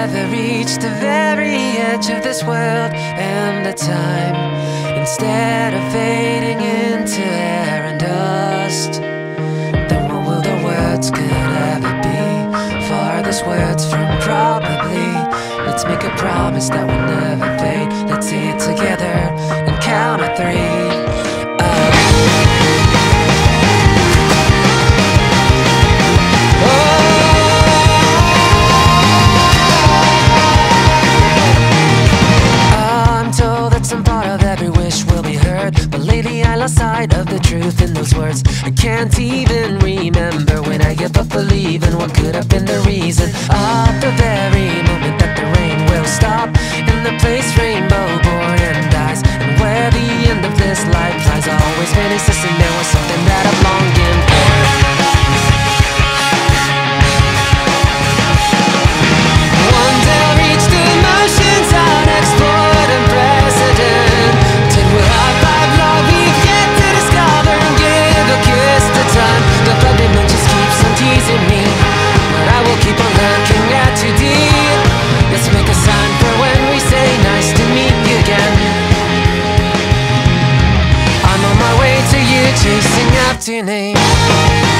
Could ever reach the very edge of this world and the time Instead of fading into air and dust Then what will the words could ever be? Farthest words from probably Let's make a promise that we'll never side of the truth in those words. I can't even remember when I gave up believing What could have been the reason. Of the very moment that the rain will stop Chasing after your name.